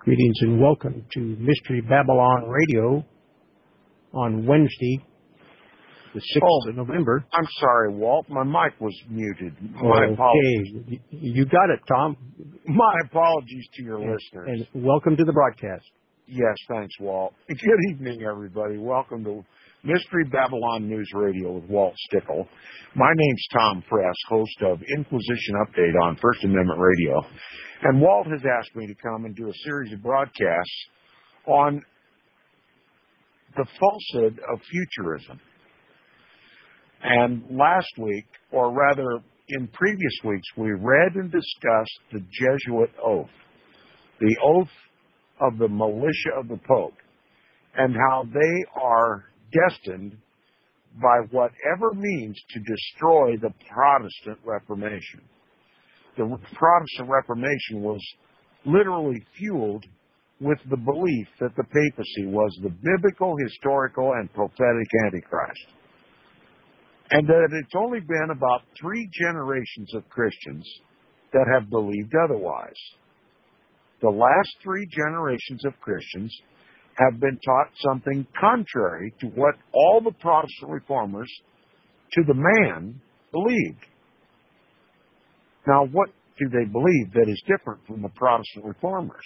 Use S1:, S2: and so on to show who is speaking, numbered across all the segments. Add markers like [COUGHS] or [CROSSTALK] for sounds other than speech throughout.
S1: Greetings and welcome to Mystery Babylon Radio on Wednesday, the 6th
S2: Oh,
S1: of November.
S2: I'm sorry, Walt. My mic was muted. My apologies.
S1: Okay, y- you got it, Tom.
S2: My apologies to your
S1: And,
S2: listeners.
S1: and welcome to the broadcast.
S2: Yes, thanks, Walt. Good evening, everybody. Welcome to Mystery Babylon News Radio with Walt Stickle. My name's Tom Friess, host of Inquisition Update on First Amendment Radio. And Walt has asked me to come and do a series of broadcasts on the falsehood of futurism. And last week, or rather in previous weeks, we read and discussed the Jesuit oath, the oath of the militia of the Pope, and how they are destined by whatever means to destroy the Protestant Reformation. The Protestant Reformation was literally fueled with the belief that the papacy was the biblical, historical, and prophetic Antichrist and that it's only been about three generations of Christians that have believed otherwise. The last three generations of Christians have been taught something contrary to what all the Protestant reformers, to the man, believed. Now, what do they believe that is different from the Protestant reformers?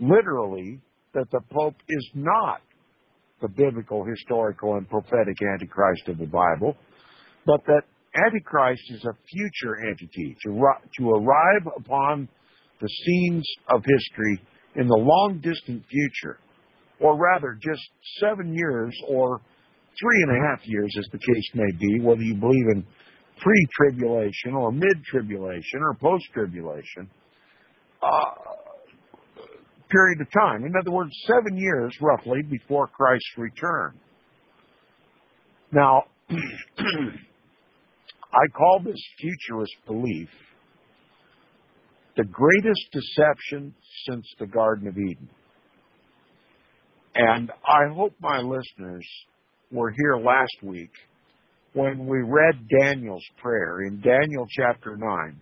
S2: Literally, that the Pope is not the biblical, historical, and prophetic Antichrist of the Bible, but that Antichrist is a future entity to, to arrive upon the scenes of history in the long distant future, or rather just seven years or three and a half years, as the case may be, whether you believe in pre tribulation or mid tribulation or post tribulation. Uh, period of time. In other words, seven years roughly before Christ's return. Now, [CLEARS THROAT] I call this futurist belief the greatest deception since the Garden of Eden. And I hope my listeners were here last week when we read Daniel's prayer in Daniel chapter 9,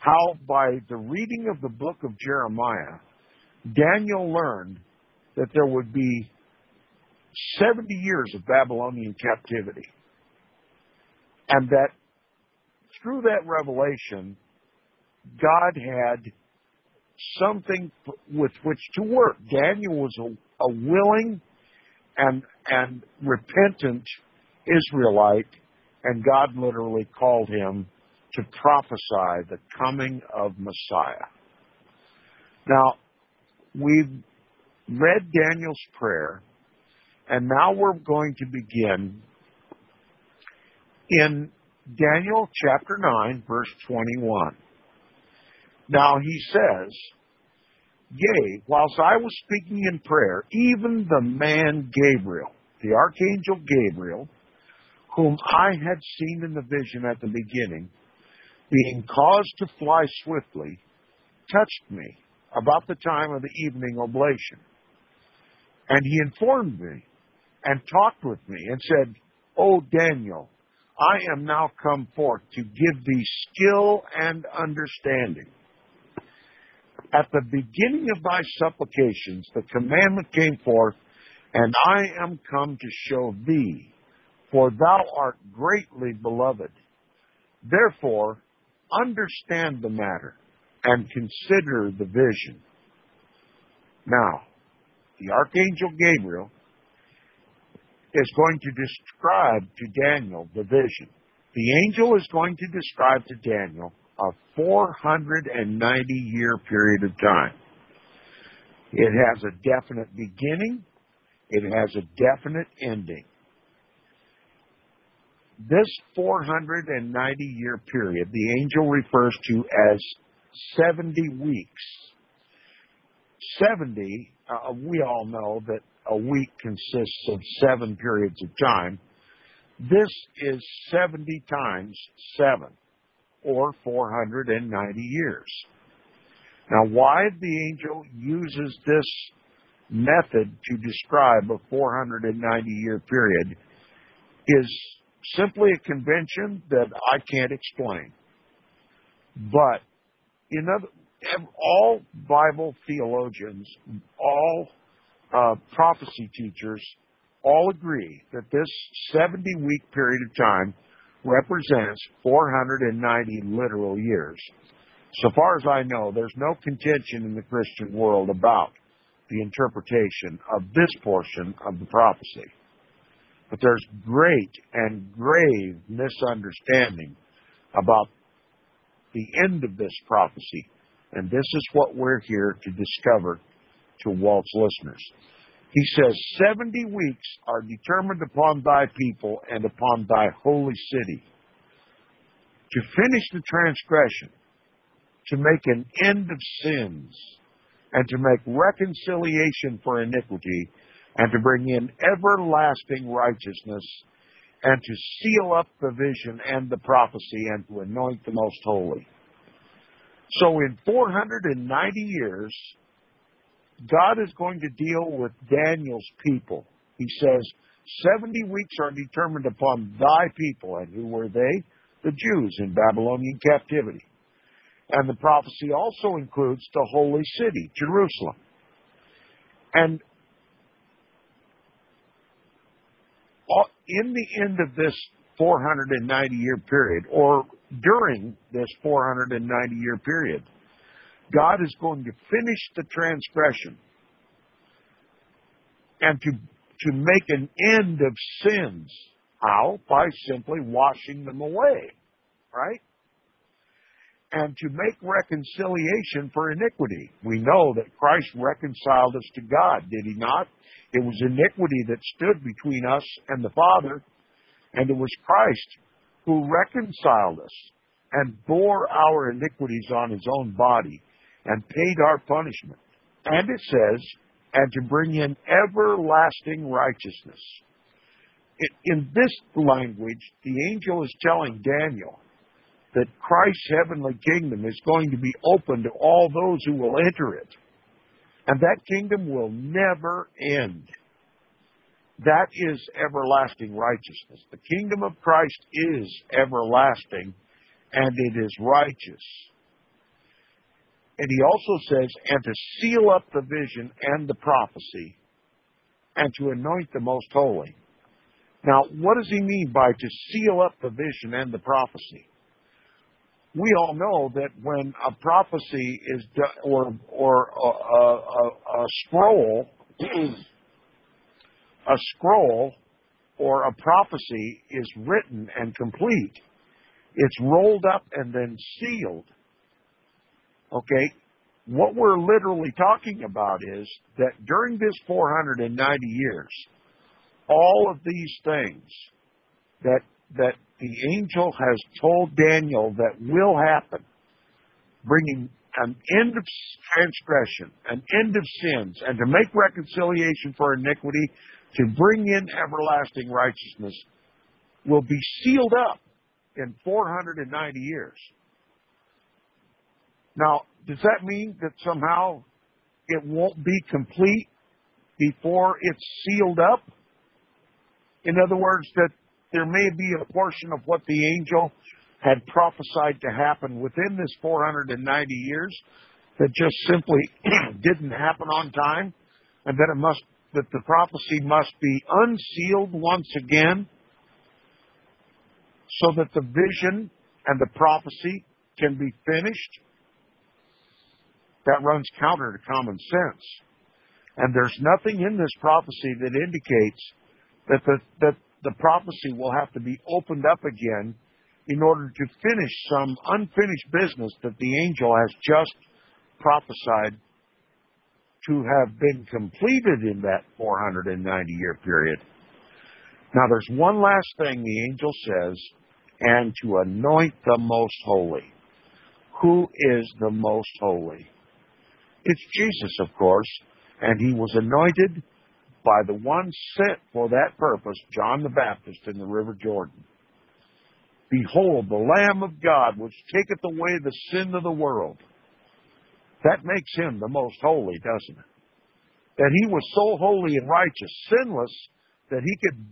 S2: how by the reading of the book of Jeremiah, Daniel learned that there would be 70 years of Babylonian captivity. And that through that revelation, God had something with which to work. Daniel was a, a willing and, and repentant Israelite, and God literally called him to prophesy the coming of Messiah. Now, we've read Daniel's prayer, and now we're going to begin in Daniel chapter 9, verse 21. Now he says, Yea, whilst I was speaking in prayer, even the man Gabriel, the archangel Gabriel, whom I had seen in the vision at the beginning, being caused to fly swiftly, touched me about the time of the evening oblation. And he informed me and talked with me and said, O Daniel, I am now come forth to give thee skill and understanding. At the beginning of thy supplications, the commandment came forth, and I am come to show thee, for thou art greatly beloved. Therefore, understand the matter and consider the vision. Now, the archangel Gabriel is going to describe to Daniel the vision. The angel is going to describe to Daniel a 490 year period of time. It has a definite beginning, it has a definite ending. This 490 year period, the angel refers to as 70 weeks. 70, uh, we all know that a week consists of seven periods of time. This is 70 times 7, or 490 years. Now, why the angel uses this method to describe a 490 year period is simply a convention that I can't explain. But in other, all Bible theologians, all uh, prophecy teachers, all agree that this 70 week period of time represents 490 literal years. So far as I know, there's no contention in the Christian world about the interpretation of this portion of the prophecy. But there's great and grave misunderstanding about the end of this prophecy. And this is what we're here to discover to Walt's listeners. He says, 70 weeks are determined upon thy people and upon thy holy city to finish the transgression, to make an end of sins, and to make reconciliation for iniquity, and to bring in everlasting righteousness, and to seal up the vision and the prophecy, and to anoint the most holy. So in 490 years, God is going to deal with Daniel's people. He says, 70 weeks are determined upon thy people. And who were they? The Jews in Babylonian captivity. And the prophecy also includes the holy city, Jerusalem. And in the end of this 490 year period, or during this 490 year period, God is going to finish the transgression and to, to make an end of sins. How? By simply washing them away, right? And to make reconciliation for iniquity. We know that Christ reconciled us to God, did he not? It was iniquity that stood between us and the Father, and it was Christ who reconciled us and bore our iniquities on his own body and paid our punishment. And it says, and to bring in everlasting righteousness. In this language, the angel is telling Daniel that Christ's heavenly kingdom is going to be open to all those who will enter it. And that kingdom will never end. That is everlasting righteousness. The kingdom of Christ is everlasting and it is righteous. And he also says, and to seal up the vision and the prophecy, and to anoint the most holy. Now, what does he mean by to seal up the vision and the prophecy? We all know that when a prophecy is or or a, a, a scroll, [CLEARS THROAT] a scroll or a prophecy is written and complete, it's rolled up and then sealed. Okay? What we're literally talking about is that during this 490 years, all of these things that that the angel has told Daniel that will happen, bringing an end of transgression, an end of sins, and to make reconciliation for iniquity, to bring in everlasting righteousness, will be sealed up in 490 years. Now, does that mean that somehow it won't be complete before it's sealed up? In other words, that there may be a portion of what the angel had prophesied to happen within this 490 years that just simply [CLEARS THROAT] didn't happen on time, and that it must that the prophecy must be unsealed once again so that the vision and the prophecy can be finished that runs counter to common sense. And there's nothing in this prophecy that indicates that the, that the prophecy will have to be opened up again in order to finish some unfinished business that the angel has just prophesied to have been completed in that 490 year period. Now, there's one last thing the angel says, and to anoint the most holy. Who is the most holy? It's Jesus, of course, and he was anointed by the one sent for that purpose, John the Baptist in the River Jordan. Behold, the Lamb of God, which taketh away the sin of the world. That makes him the most holy, doesn't it? That he was so holy and righteous, sinless, that he could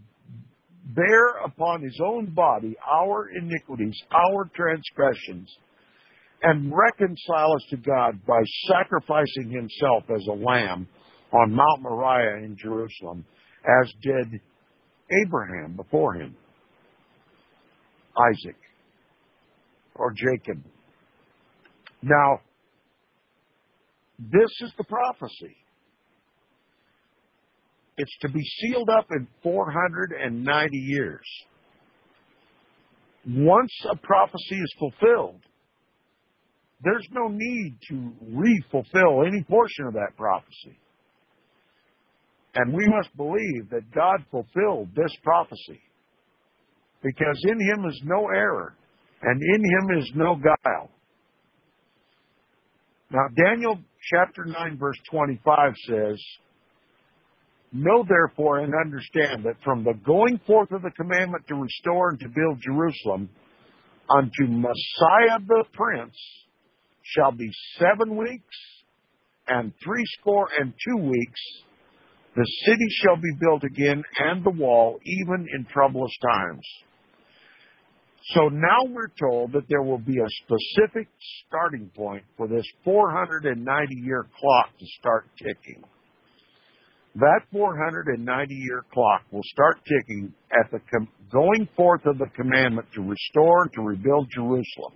S2: bear upon his own body our iniquities, our transgressions, and reconcile us to God by sacrificing himself as a lamb on Mount Moriah in Jerusalem, as did Abraham before him, Isaac, or Jacob. Now, this is the prophecy. It's to be sealed up in 490 years. Once a prophecy is fulfilled, there's no need to re-fulfill any portion of that prophecy. And we must believe that God fulfilled this prophecy because in him is no error and in him is no guile. Now, Daniel chapter 9, verse 25 says, Know therefore and understand that from the going forth of the commandment to restore and to build Jerusalem unto Messiah the Prince shall be seven weeks and threescore and two weeks. The city shall be built again and the wall, even in troublous times. So now we're told that there will be a specific starting point for this 490 year clock to start ticking. That 490 year clock will start ticking at the com- going forth of the commandment to restore and to rebuild Jerusalem.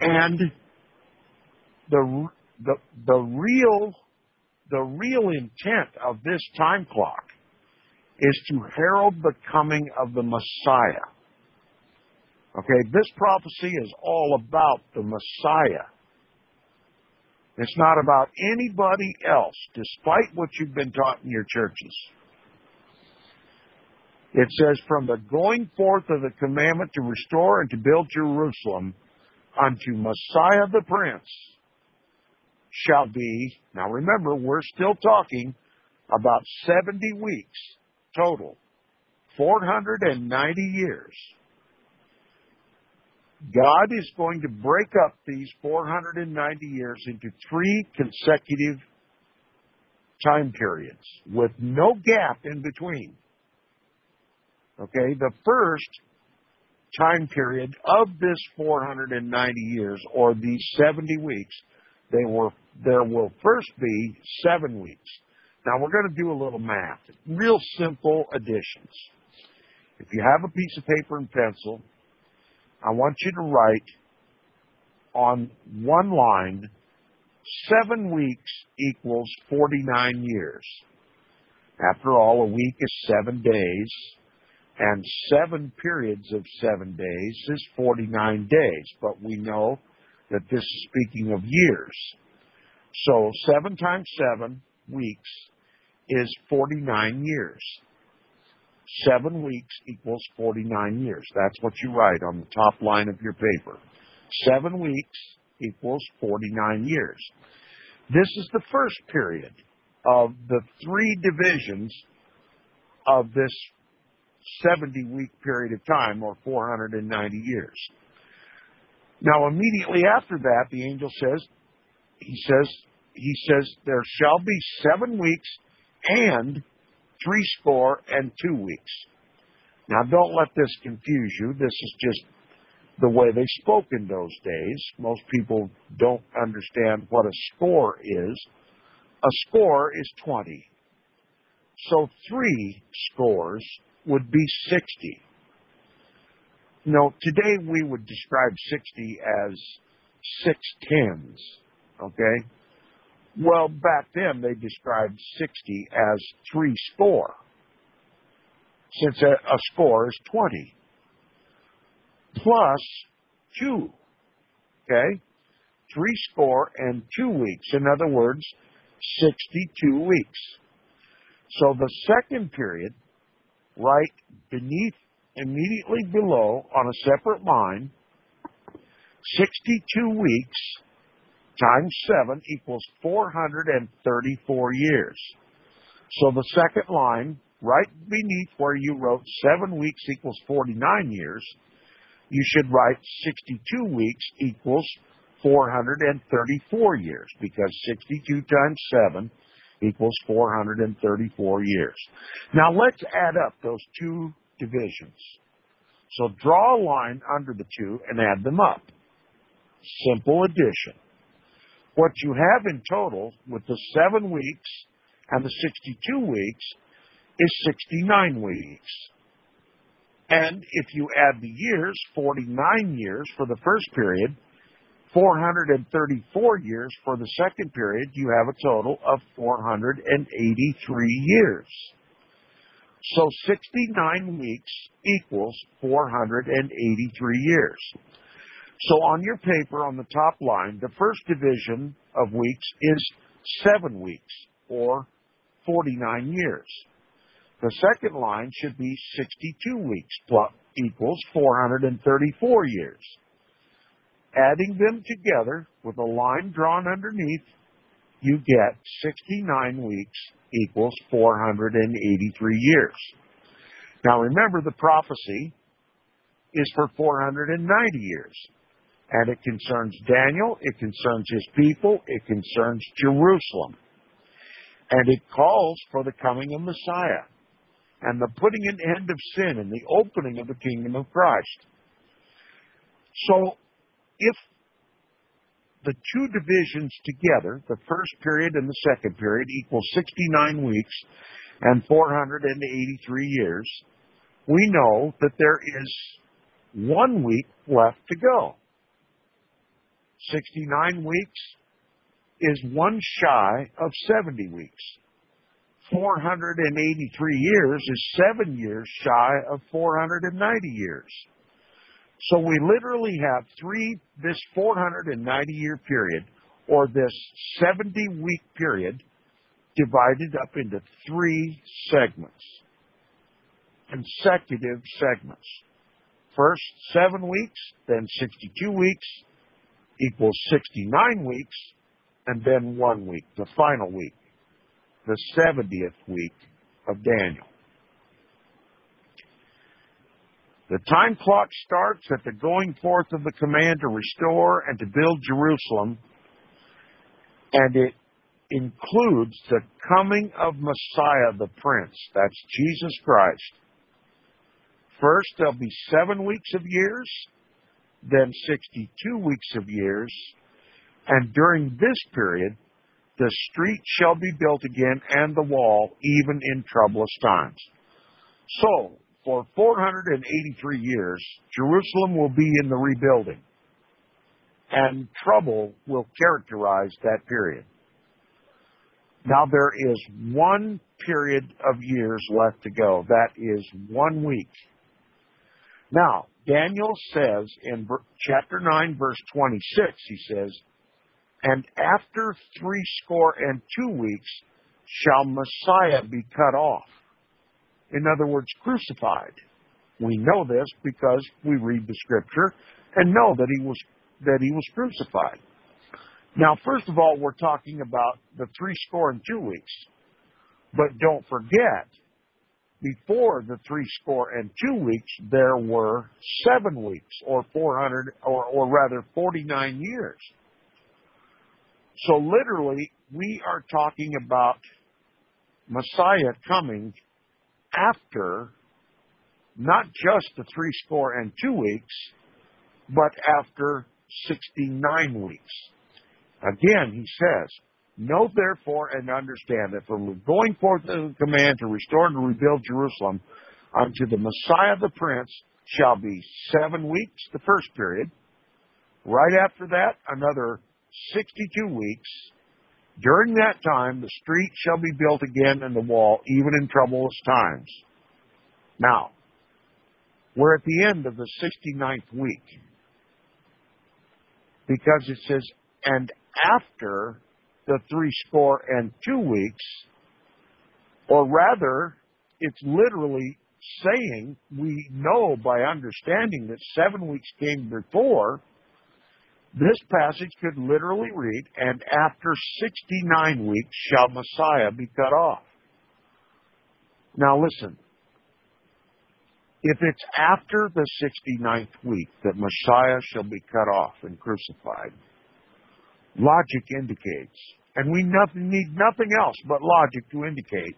S2: And the, the, the real, the real intent of this time clock is to herald the coming of the Messiah. Okay, this prophecy is all about the Messiah. It's not about anybody else, despite what you've been taught in your churches. It says, from the going forth of the commandment to restore and to build Jerusalem unto Messiah the Prince shall be, now remember, we're still talking about 70 weeks total, 490 years. God is going to break up these 490 years into three consecutive time periods with no gap in between. Okay, the first time period of this 490 years or these 70 weeks, they were there will first be seven weeks. Now we're going to do a little math, real simple additions. If you have a piece of paper and pencil, I want you to write on one line, seven weeks equals 49 years. After all, a week is seven days, and seven periods of seven days is 49 days. But we know that this is speaking of years. So seven times seven weeks is 49 years. Seven weeks equals 49 years. That's what you write on the top line of your paper. Seven weeks equals 49 years. This is the first period of the three divisions of this 70 week period of time or 490 years. Now immediately after that, the angel says, he says, he says, there shall be seven weeks and three score and two weeks. Now, don't let this confuse you. This is just the way they spoke in those days. Most people don't understand what a score is. A score is 20. So three scores would be 60. No, today we would describe 60 as six tens, okay? Well, back then they described 60 as three score, since a, a score is 20, plus two, okay? Three score and two weeks. In other words, 62 weeks. So the second period, right beneath, immediately below on a separate line, 62 weeks times 7 equals 434 years. So the second line, right beneath where you wrote 7 weeks equals 49 years, you should write 62 weeks equals 434 years because 62 times 7 equals 434 years. Now let's add up those two divisions. So draw a line under the two and add them up. simple addition. What you have in total with the seven weeks and the 62 weeks is 69 weeks. And if you add the years, 49 years for the first period, 434 years for the second period, you have a total of 483 years. So 69 weeks equals 483 years. So on your paper on the top line, the first division of weeks is seven weeks or 49 years. The second line should be 62 weeks plus equals 434 years. Adding them together with a line drawn underneath, you get 69 weeks equals 483 years. Now remember, the prophecy is for 490 years. And it concerns Daniel, it concerns his people, it concerns Jerusalem. And it calls for the coming of Messiah and the putting an end of sin and the opening of the kingdom of Christ. So if the two divisions together, the first period and the second period, equal 69 weeks and 483 years, we know that there is one week left to go. 69 weeks is one shy of 70 weeks. 483 years is seven years shy of 490 years. So we literally have three, this 490 year period, or this 70 week period, divided up into three segments, consecutive segments. First seven weeks, then 62 weeks, equals 69 weeks, and then one week, the final week, the 70th week of Daniel. The time clock starts at the going forth of the command to restore and to build Jerusalem, and it includes the coming of Messiah the Prince. That's Jesus Christ. First, there'll be seven weeks of years, then 62 weeks of years, and during this period, the street shall be built again and the wall, even in troublous times. So, for 483 years, Jerusalem will be in the rebuilding, and trouble will characterize that period. Now, there is one period of years left to go. That is one week. Now, Daniel says in chapter 9, verse 26, he says, And after three score and two weeks shall Messiah be cut off. In other words, crucified. We know this because we read the scripture and know that he was that he was crucified. Now, first of all, we're talking about the three score and two weeks. But don't forget before the three score and two weeks, there were seven weeks, or 400, or, or rather 49 years. So literally, we are talking about Messiah coming after not just the three score and two weeks, but after 69 weeks. Again, he says, Know therefore and understand that from going forth the command to restore and rebuild Jerusalem unto the Messiah the Prince shall be seven weeks, the first period. Right after that, another 62 weeks. During that time, the street shall be built again and the wall, even in troublous times. Now, we're at the end of the 69th week. Because it says, and after the three score and two weeks, or rather, it's literally saying we know by understanding that seven weeks came before, this passage could literally read, and after 69 weeks shall Messiah be cut off. Now listen, if it's after the 69th week that Messiah shall be cut off and crucified, logic indicates, and we need nothing else but logic to indicate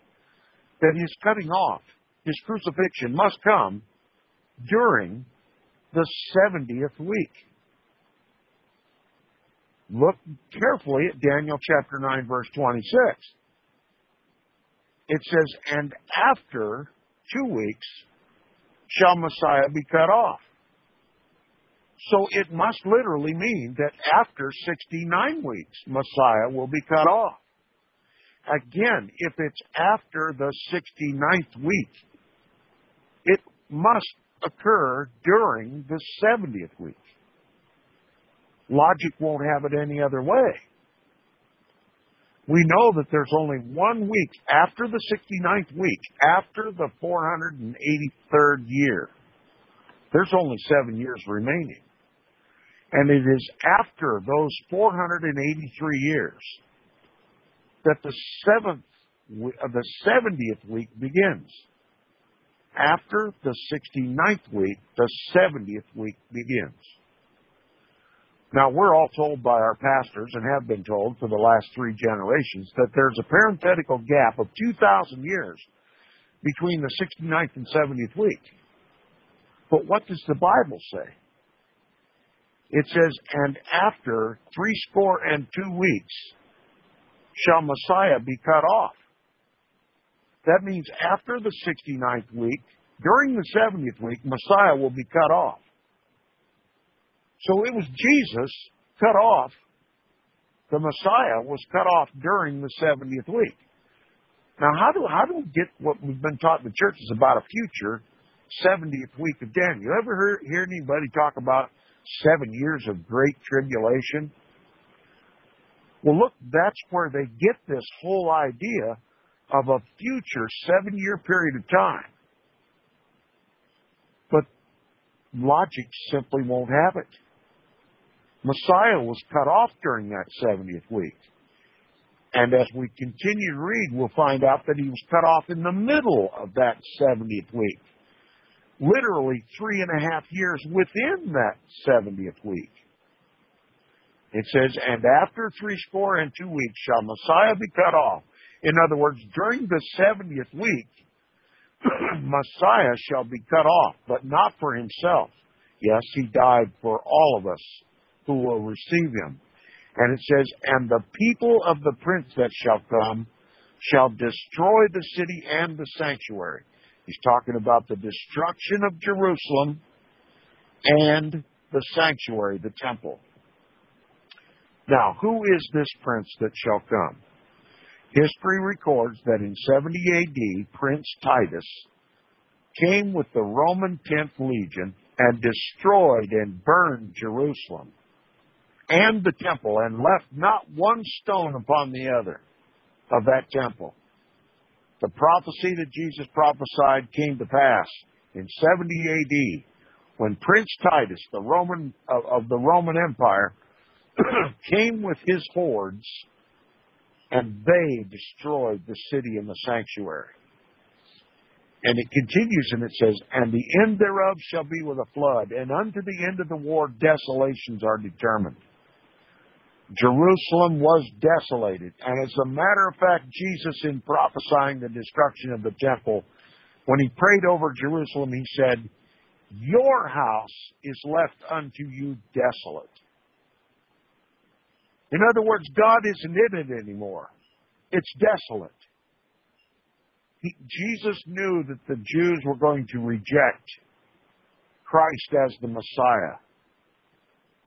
S2: that his cutting off, his crucifixion must come during the 70th week. Look carefully at Daniel chapter 9, verse 26. It says, And after two weeks shall Messiah be cut off. So it must literally mean that after 69 weeks, Messiah will be cut off. Again, if it's after the 69th week, it must occur during the 70th week. Logic won't have it any other way. We know that there's only one week after the 69th week, after the 483rd year. There's only seven years remaining. And it is after those 483 years that the seventh, uh, the 70th week begins. After the 69th week, the 70th week begins. Now, we're all told by our pastors and have been told for the last three generations that there's a parenthetical gap of 2,000 years between the 69th and 70th week. But what does the Bible say? It says, and after three score and two weeks shall Messiah be cut off. That means after the 69th week, during the 70th week, Messiah will be cut off. So it was Jesus cut off. The Messiah was cut off during the 70th week. Now, how do how do we get what we've been taught in the churches about a future 70th week of Daniel? You ever hear, hear anybody talk about seven years of great tribulation? Well, look, that's where they get this whole idea of a future seven year period of time. But logic simply won't have it. Messiah was cut off during that 70th week. And as we continue to read, we'll find out that he was cut off in the middle of that 70th week. Literally three and a half years within that 70th week. It says, and after three score and two weeks shall Messiah be cut off. In other words, during the 70th week, [CLEARS THROAT] Messiah shall be cut off, but not for himself. Yes, he died for all of us who will receive him. And it says, And the people of the prince that shall come shall destroy the city and the sanctuary. He's talking about the destruction of Jerusalem and the sanctuary, the temple. Now, who is this prince that shall come? History records that in 70 AD, Prince Titus came with the Roman 10th Legion and destroyed and burned Jerusalem and the temple and left not one stone upon the other of that temple. The prophecy that Jesus prophesied came to pass in 70 AD when Prince Titus, the Roman of, of the Roman Empire, [CLEARS THROAT] came with his hordes and they destroyed the city and the sanctuary. And it continues and it says, And the end thereof shall be with a flood, and unto the end of the war desolations are determined. Jerusalem was desolated. And as a matter of fact, Jesus, in prophesying the destruction of the temple, when he prayed over Jerusalem, he said, Your house is left unto you desolate. In other words, God isn't in it anymore. It's desolate. He, Jesus knew that the Jews were going to reject Christ as the Messiah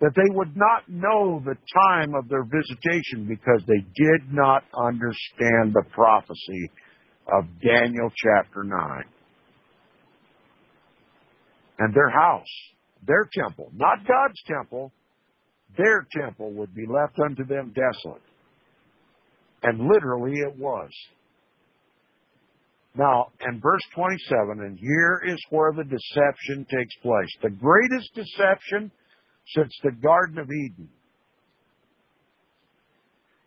S2: that they would not know the time of their visitation because they did not understand the prophecy of Daniel chapter 9. And their house, their temple, not God's temple, their temple would be left unto them desolate. And literally it was. Now, in verse 27, and here is where the deception takes place. The greatest deception since the Garden of Eden.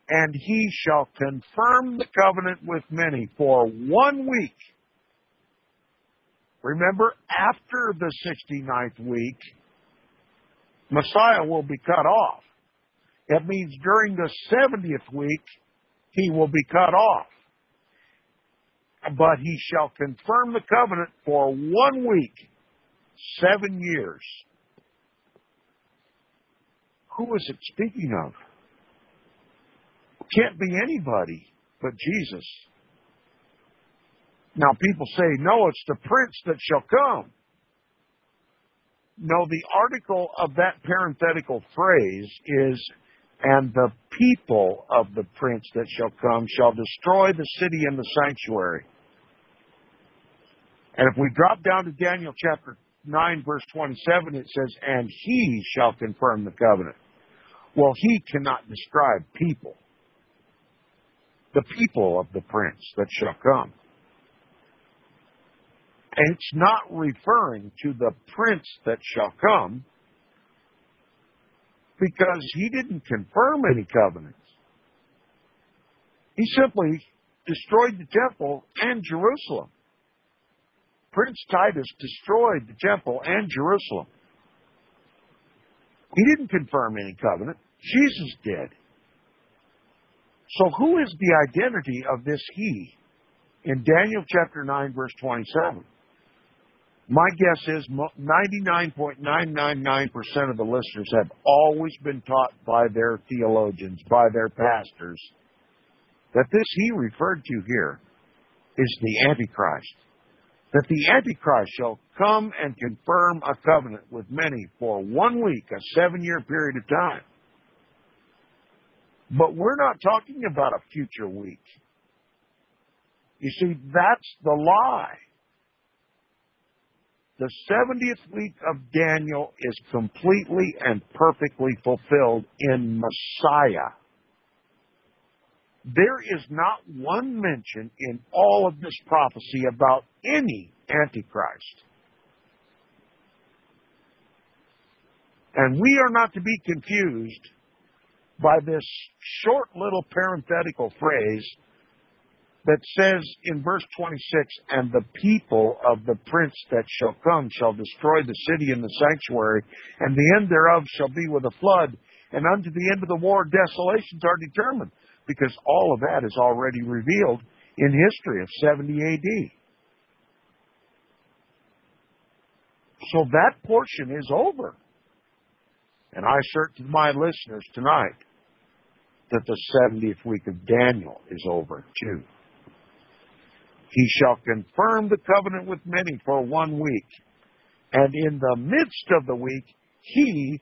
S2: And he shall confirm the covenant with many for one week. Remember, after the 69th week, Messiah will be cut off. It means during the 70th week, he will be cut off. But he shall confirm the covenant for one week, seven years. Who is it speaking of? Can't be anybody but Jesus. Now people say, no, it's the prince that shall come. No, the article of that parenthetical phrase is, and the people of the prince that shall come shall destroy the city and the sanctuary. And if we drop down to Daniel chapter 9, verse 27, it says, and he shall confirm the covenant. Well, he cannot describe people. The people of the prince that shall come. And it's not referring to the prince that shall come because he didn't confirm any covenants. He simply destroyed the temple and Jerusalem. Prince Titus destroyed the temple and Jerusalem. He didn't confirm any covenant. Jesus did. So who is the identity of this he in Daniel chapter 9 verse 27? My guess is 99.999% of the listeners have always been taught by their theologians, by their pastors, that this he referred to here is the Antichrist. That the Antichrist shall come and confirm a covenant with many for one week, a seven year period of time. But we're not talking about a future week. You see, that's the lie. The 70th week of Daniel is completely and perfectly fulfilled in Messiah. There is not one mention in all of this prophecy about any Antichrist. And we are not to be confused by this short little parenthetical phrase that says in verse 26, and the people of the prince that shall come shall destroy the city and the sanctuary, and the end thereof shall be with a flood, and unto the end of the war desolations are determined, because all of that is already revealed in history of 70 AD. So that portion is over. And I assert to my listeners tonight that the 70th week of Daniel is over too. He shall confirm the covenant with many for one week. And in the midst of the week, he,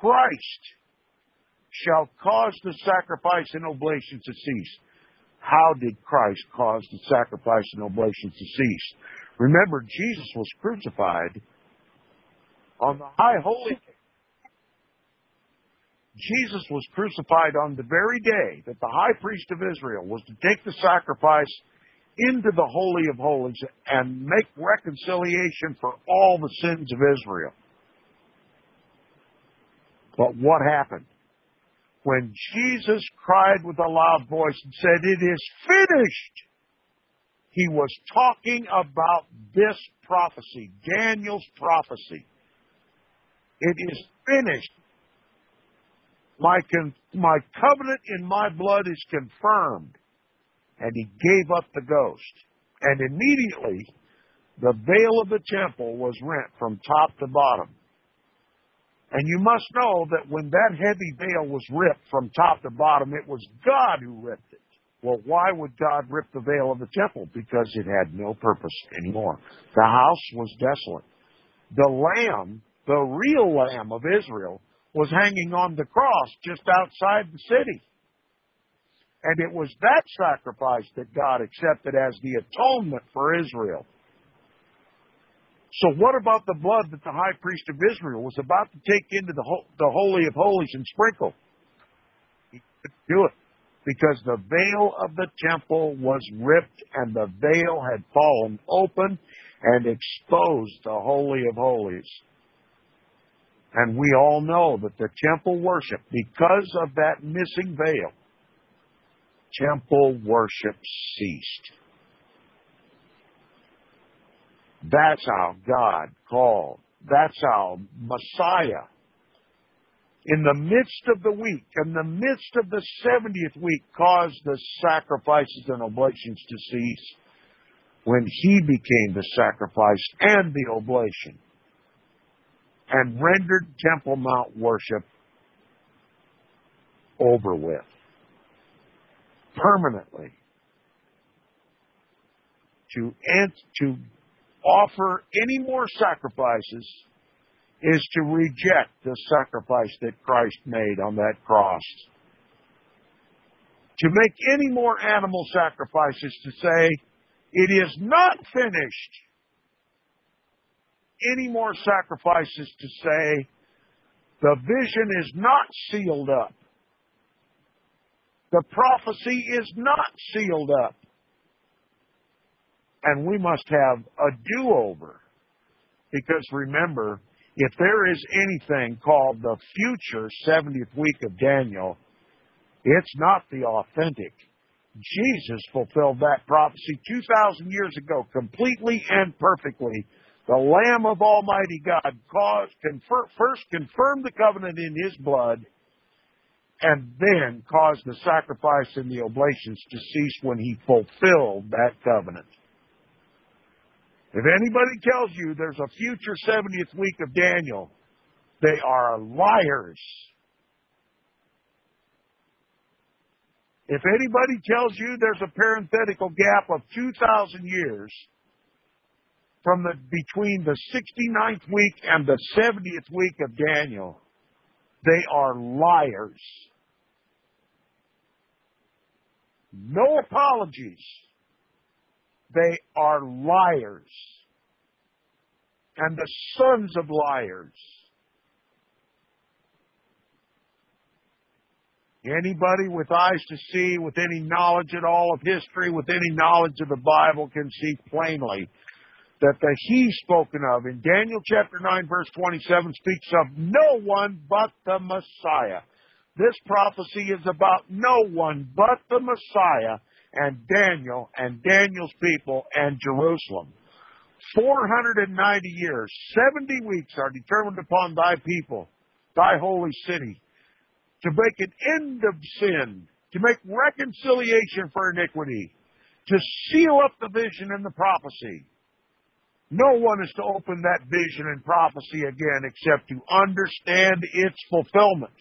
S2: Christ, shall cause the sacrifice and oblation to cease. How did Christ cause the sacrifice and oblation to cease? Remember, Jesus was crucified on the high holy day. Jesus was crucified on the very day that the high priest of Israel was to take the sacrifice into the Holy of Holies and make reconciliation for all the sins of Israel. But what happened? When Jesus cried with a loud voice and said, It is finished, he was talking about this prophecy, Daniel's prophecy. It is finished. My, con- my covenant in my blood is confirmed and he gave up the ghost. And immediately the veil of the temple was rent from top to bottom. And you must know that when that heavy veil was ripped from top to bottom, it was God who ripped it. Well, why would God rip the veil of the temple? Because it had no purpose anymore. The house was desolate. The lamb, the real lamb of Israel, was hanging on the cross just outside the city. And it was that sacrifice that God accepted as the atonement for Israel. So what about the blood that the high priest of Israel was about to take into the, the Holy of Holies and sprinkle? He couldn't do it because the veil of the temple was ripped and the veil had fallen open and exposed the Holy of Holies. And we all know that the temple worship, because of that missing veil, temple worship ceased. That's how God called. That's how Messiah, in the midst of the week, in the midst of the 70th week, caused the sacrifices and oblations to cease when he became the sacrifice and the oblation and rendered Temple Mount worship over with. permanently. To, to offer any more sacrifices is to reject the sacrifice that Christ made on that cross. To make any more animal sacrifices to say, it is not finished. Any more sacrifices to say, the vision is not sealed up. The prophecy is not sealed up. And we must have a do over. Because remember, if there is anything called the future 70th week of Daniel, it's not the authentic. Jesus fulfilled that prophecy 2,000 years ago completely and perfectly. The Lamb of Almighty God caused, confer, first confirmed the covenant in His blood and then caused the sacrifice and the oblations to cease when He fulfilled that covenant. If anybody tells you there's a future 70th week of Daniel, they are liars. If anybody tells you there's a parenthetical gap of 2,000 years from the between the 69th week and the 70th week of Daniel, they are liars. No apologies. They are liars. And the sons of liars. Anybody with eyes to see, with any knowledge at all of history, with any knowledge of the Bible can see plainly that the he spoken of in Daniel chapter 9 verse 27 speaks of no one but the Messiah. This prophecy is about no one but the Messiah and Daniel and Daniel's people and Jerusalem. 490 years, 70 weeks are determined upon thy people, thy holy city, to make an end of sin, to make reconciliation for iniquity, to seal up the vision and the prophecy. No one is to open that vision and prophecy again except to understand its fulfillment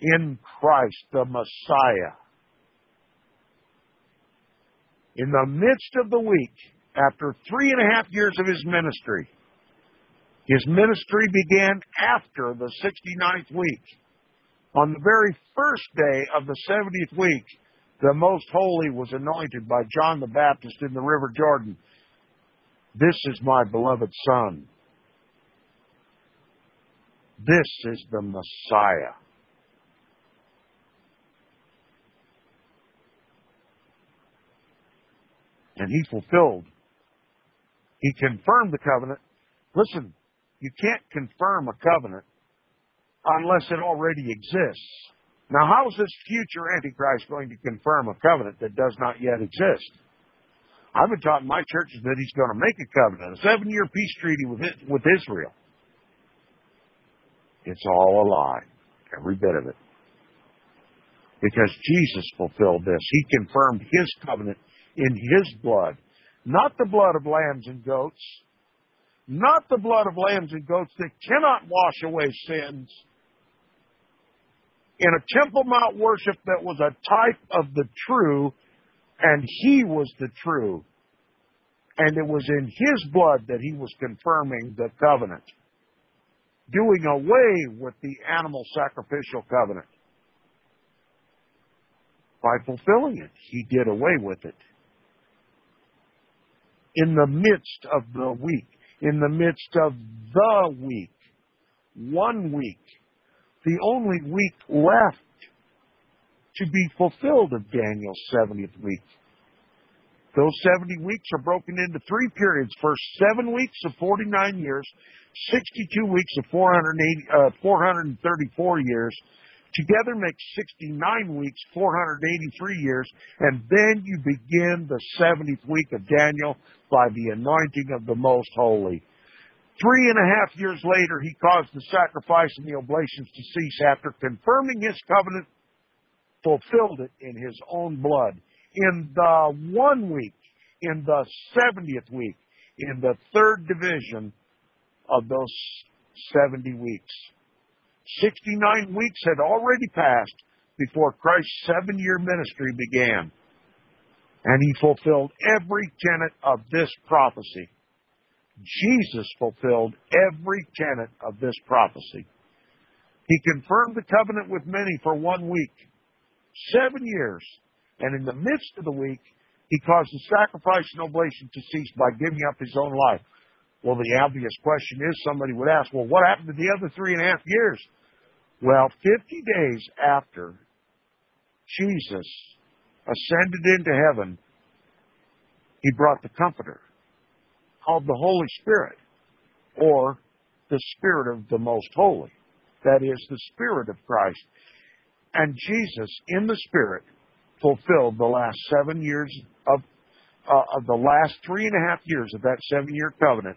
S2: in Christ the Messiah. In the midst of the week, after three and a half years of his ministry, his ministry began after the 69th week. On the very first day of the 70th week, the Most Holy was anointed by John the Baptist in the River Jordan. This is my beloved Son. This is the Messiah. And he fulfilled. He confirmed the covenant. Listen, you can't confirm a covenant unless it already exists. Now, how is this future Antichrist going to confirm a covenant that does not yet exist? I've been taught in my churches that he's going to make a covenant, a seven year peace treaty with, with Israel. It's all a lie, every bit of it. Because Jesus fulfilled this. He confirmed his covenant in his blood, not the blood of lambs and goats, not the blood of lambs and goats that cannot wash away sins. In a Temple Mount worship that was a type of the true, and he was the true. And it was in his blood that he was confirming the covenant, doing away with the animal sacrificial covenant. By fulfilling it, he did away with it in the midst of the week, in the midst of the week, one week, the only week left to be fulfilled of Daniel's 70th week. Those 70 weeks are broken into three periods. First seven weeks of 49 years, 62 weeks of 480, uh, 434 years, together make 69 weeks, 483 years, and then you begin the 70th week of Daniel by the anointing of the Most Holy. Three and a half years later, he caused the sacrifice and the oblations to cease after confirming his covenant, fulfilled it in his own blood. In the one week, in the 70th week, in the third division of those 70 weeks. 69 weeks had already passed. before Christ's seven year ministry began. And he fulfilled every tenet of this prophecy. Jesus fulfilled every tenet of this prophecy. He confirmed the covenant with many for one week, seven years, and in the midst of the week, he caused the sacrifice and oblation to cease by giving up his own life. Well, the obvious question is somebody would ask, well, what happened to the other three and a half years? Well, 50 days after Jesus ascended into heaven, he brought the Comforter, called the Holy Spirit, or the Spirit of the Most Holy. That is, the Spirit of Christ. And Jesus, in the Spirit, fulfilled the last seven years of, uh, of the last three and a half years of that seven year covenant.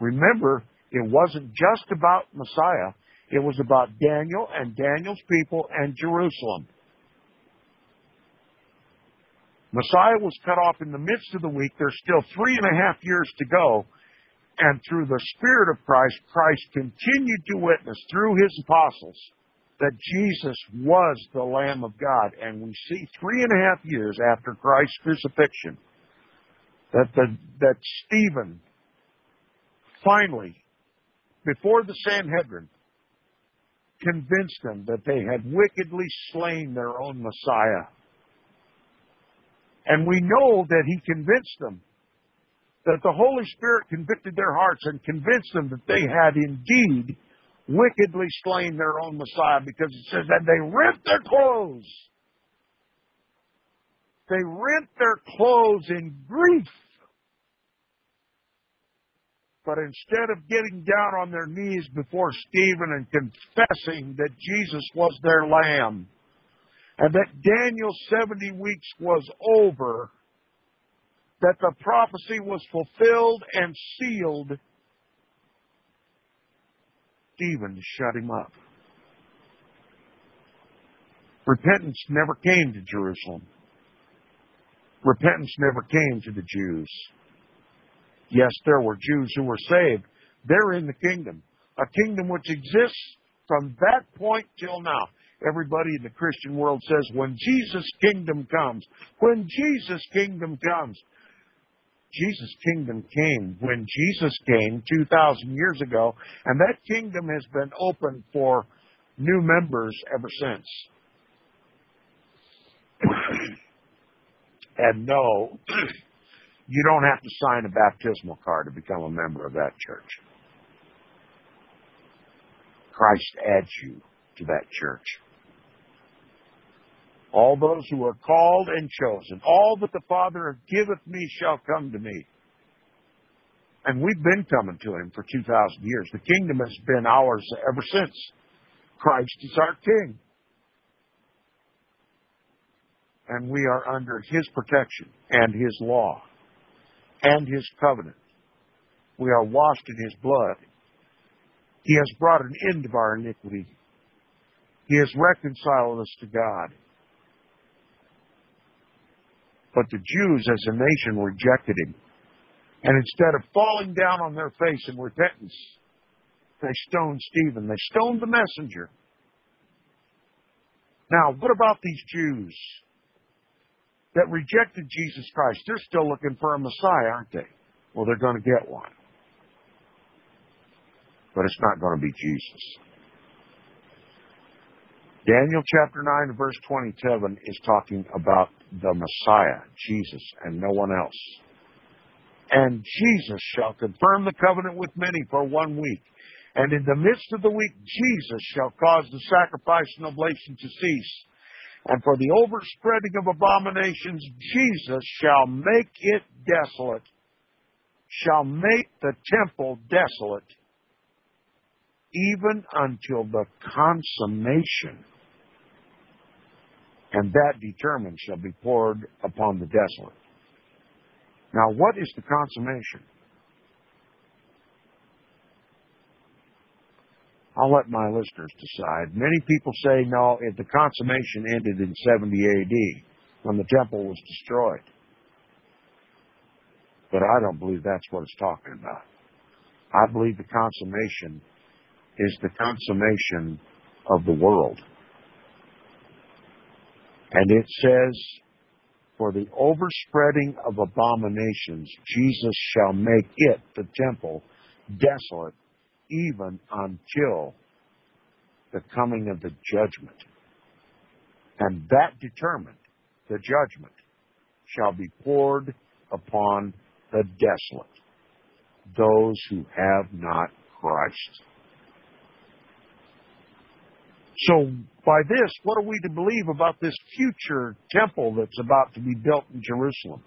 S2: Remember, it wasn't just about Messiah, it was about Daniel and Daniel's people and Jerusalem. Messiah was cut off in the midst of the week. There's still three and a half years to go. And through the Spirit of Christ, Christ continued to witness through his apostles that Jesus was the Lamb of God. And we see three and a half years after Christ's crucifixion that, the, that Stephen finally, before the Sanhedrin, convinced them that they had wickedly slain their own Messiah. And we know that he convinced them that the Holy Spirit convicted their hearts and convinced them that they had indeed wickedly slain their own Messiah because it says that they rent their clothes. They rent their clothes in grief. But instead of getting down on their knees before Stephen and confessing that Jesus was their lamb and that Daniel's 70 weeks was over, that the prophecy was fulfilled and sealed, Stephen shut him up. Repentance never came to Jerusalem. Repentance never came to the Jews. Yes, there were Jews who were saved. They're in the kingdom, a kingdom which exists from that point till now. Everybody in the Christian world says, when Jesus' kingdom comes, when Jesus' kingdom comes. Jesus' kingdom came when Jesus came 2,000 years ago, and that kingdom has been open for new members ever since. [COUGHS] and no, you don't have to sign a baptismal card to become a member of that church. Christ adds you to that church. All those who are called and chosen, all that the Father giveth me shall come to me. And we've been coming to Him for 2,000 years. The kingdom has been ours ever since. Christ is our King. And we are under His protection and His law and his covenant. We are washed in his blood. He has brought an end of our iniquity. He has reconciled us to God. But the Jews as a nation rejected him. And instead of falling down on their face in repentance, they stoned Stephen. They stoned the messenger. Now, what about these Jews? That rejected Jesus Christ, they're still looking for a Messiah, aren't they? Well, they're going to get one. But it's not going to be Jesus. Daniel chapter 9, verse 27 is talking about the Messiah, Jesus, and no one else. And Jesus shall confirm the covenant with many for one week. And in the midst of the week, Jesus shall cause the sacrifice and oblation to cease and for the overspreading of abominations, Jesus shall make it desolate, shall make the temple desolate, even until the consummation. And that determined shall be poured upon the desolate. Now, what is the consummation? I'll let my listeners decide. Many people say no, the consummation ended in 70 AD when the temple was destroyed. But I don't believe that's what it's talking about. I believe the consummation is the consummation of the world. And it says, For the overspreading of abominations, Jesus shall make it, the temple, desolate, even until the coming of the judgment. And that determined, the judgment, shall be poured upon the desolate, those who have not Christ. So, by this, what are we to believe about this future temple that's about to be built in Jerusalem?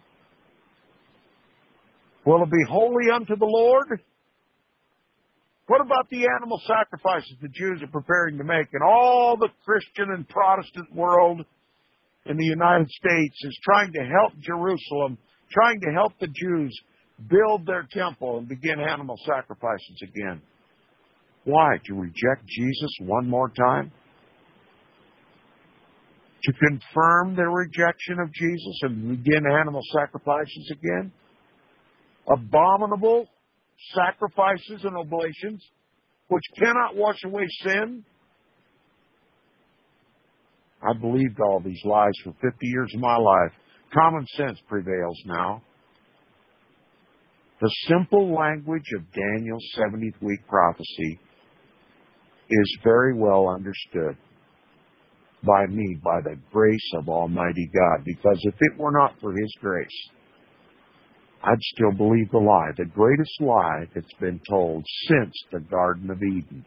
S2: Will it be holy unto the Lord? What about the animal sacrifices the Jews are preparing to make? And all the Christian and Protestant world in the United States is trying to help Jerusalem, trying to help the Jews build their temple and begin animal sacrifices again. Why? To reject Jesus one more time? To confirm their rejection of Jesus and begin animal sacrifices again? Abominable sacrifices and oblations which cannot wash away sin? I believed all these lies for 50 years of my life. Common sense prevails now. The simple language of Daniel's 70th week prophecy is very well understood by me by the grace of Almighty God. Because if it were not for His grace, I'd still believe the lie, the greatest lie that's been told since the Garden of Eden.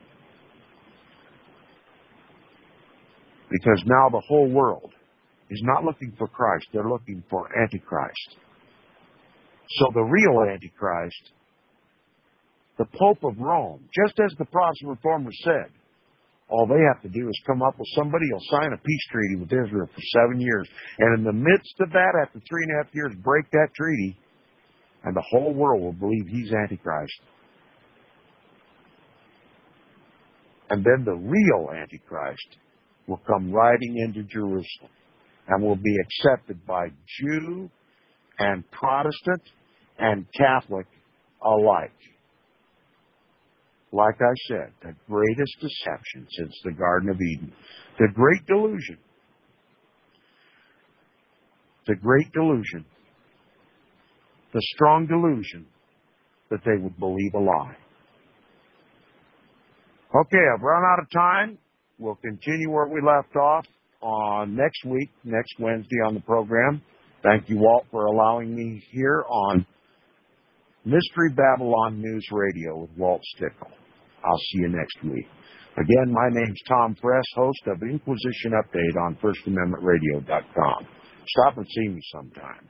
S2: Because now the whole world is not looking for Christ, they're looking for Antichrist. So the real Antichrist, the Pope of Rome, just as the Protestant reformers said, all they have to do is come up with somebody who'll sign a peace treaty with Israel for seven years. And in the midst of that, after three and a half years, break that treaty, and the whole world will believe he's Antichrist. And then the real Antichrist will come riding into Jerusalem and will be accepted by Jew and Protestant and Catholic alike. Like I said, the greatest deception since the Garden of Eden, the great delusion, the great delusion, the strong delusion that they would believe a lie. Okay, I've run out of time. We'll continue where we left off on next week, next Wednesday on the program. Thank you, Walt, for allowing me here on Mystery Babylon News Radio with Walt Stickle. I'll see you next week. Again, my name's Tom Friess, host of Inquisition Update on FirstAmendmentRadio.com. Stop and see me sometime.